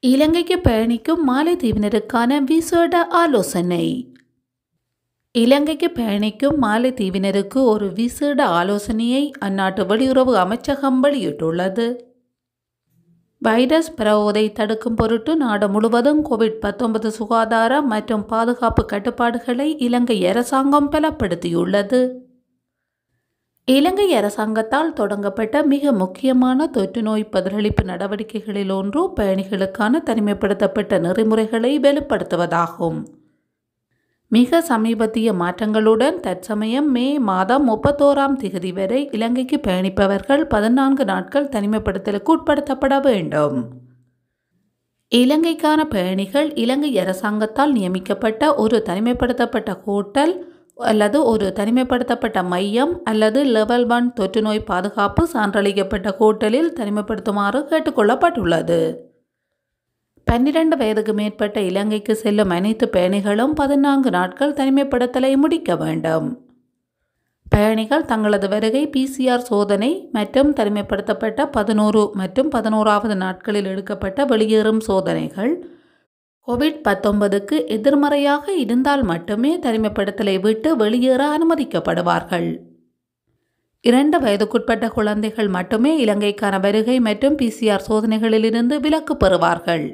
இலங்கைக்கு பயணிக்கும் மாலைத்தீவினருக்கான விசேட ஆலோசனை. இலங்கைக்கு பயணிக்கும் மாலைத்தீவினருக்கு ஒரு விசேட ஆலோசனையை அந்நாட்டு வெளியுறவு அமைச்சகம் வெளியிட்டுள்ளது. வைரஸ் பரவுவதை தடுக்கும் பொருட்டு நாடு முழுவதும் கோவிட் பத்தொன்பது சுகாதார மற்றும் பாதுகாப்பு கட்டுப்பாடுகளை இலங்கை அரசாங்கம் பலப்படுத்தியுள்ளது. இலங்கை அரசாங்கத்தால் தொடங்கப்பட்ட மிக முக்கியமான தொற்று நோய் பதிலளிப்பு நடவடிக்கைகளில் ஒன்று பயணிகளுக்கான தனிமைப்படுத்தப்பட்ட நெறிமுறைகளை வெளிப்படுத்துவதாகும். மிக சமீபத்திய மாற்றங்களுடன் தற்சமயம் மே மாதம் முப்பத்தோராம் திகதி வரை இலங்கைக்கு பயணிப்பவர்கள் பதினான்கு நாட்கள் தனிமைப்படுத்தலுக்கு உட்படுத்தப்பட வேண்டும். இலங்கைக்கான பயணிகள் இலங்கை அரசாங்கத்தால் நியமிக்கப்பட்ட ஒரு தனிமைப்படுத்தப்பட்ட ஹோட்டல் அல்லது ஒரு தனிமைப்படுத்தப்பட்ட மையம் அல்லது லெவல் ஒன் தொற்றுநோய் பாதுகாப்பு சான்றளிக்கப்பட்ட ஹோட்டலில் தனிமைப்படுத்துமாறு கேட்டுக்கொள்ளப்பட்டுள்ளது. பன்னிரண்டு வயதுக்கு மேற்பட்ட இலங்கைக்கு செல்லும் அனைத்து பயணிகளும் பதினான்கு நாட்கள் தனிமைப்படுத்தலை முடிக்க வேண்டும். பயணிகள் தங்களது வருகை பிசிஆர் சோதனை மற்றும் தனிமைப்படுத்தப்பட்ட பதினோரு மற்றும் பதினோராவது நாட்களில் எடுக்கப்பட்ட வெளியேறும் சோதனைகள் கோவிட் பத்தொன்பதுக்கு எதிர்மறையாக இருந்தால் மட்டுமே தனிமைப்படுத்தலை விட்டு வெளியேற அனுமதிக்கப்படுவார்கள். இரண்டு வயதுக்குட்பட்ட குழந்தைகள் மட்டுமே இலங்கைக்கான வருகை மற்றும் பிசிஆர் சோதனைகளிலிருந்து விலக்கு பெறுவார்கள்.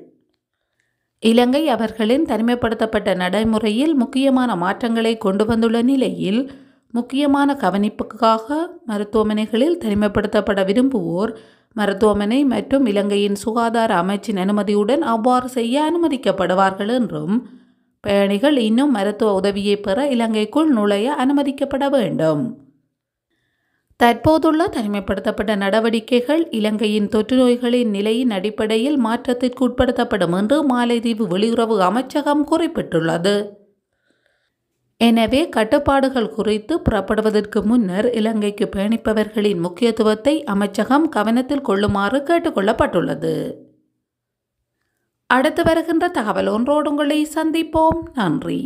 இலங்கை அவர்களின் தனிமைப்படுத்தப்பட்ட நடைமுறையில் முக்கியமான மாற்றங்களை கொண்டு வந்துள்ள நிலையில் முக்கியமான கவனிப்புக்காக மருத்துவமனைகளில் தனிமைப்படுத்தப்பட விரும்புவோர் மருத்துவமனை மற்றும் இலங்கையின் சுகாதார அமைச்சின் அனுமதியுடன் அவ்வாறு செய்ய அனுமதிக்கப்படுவார்கள் என்றும் பயணிகள் இன்னும் மருத்துவ உதவியை பெற இலங்கைக்குள் நுழைய அனுமதிக்கப்பட வேண்டும். தற்போதுள்ள தனிமைப்படுத்தப்பட்ட நடவடிக்கைகள் இலங்கையின் தொற்று நோய்களின் நிலையின் அடிப்படையில் மாற்றத்திற்கு உட்படுத்தப்படும் என்று மாலைதீவு வெளியுறவு அமைச்சகம் குறிப்பிட்டுள்ளது. எனவே கட்டுப்பாடுகள் குறித்து புறப்படுவதற்கு முன்னர் இலங்கைக்கு பயணிப்பவர்களின் முக்கியத்துவத்தை அமைச்சகம் கவனத்தில் கொள்ளுமாறு கேட்டுக்கொள்ளப்பட்டுள்ளது. அடுத்து வருகின்ற தகவல் ஒன்றோடு உங்களை சந்திப்போம். நன்றி.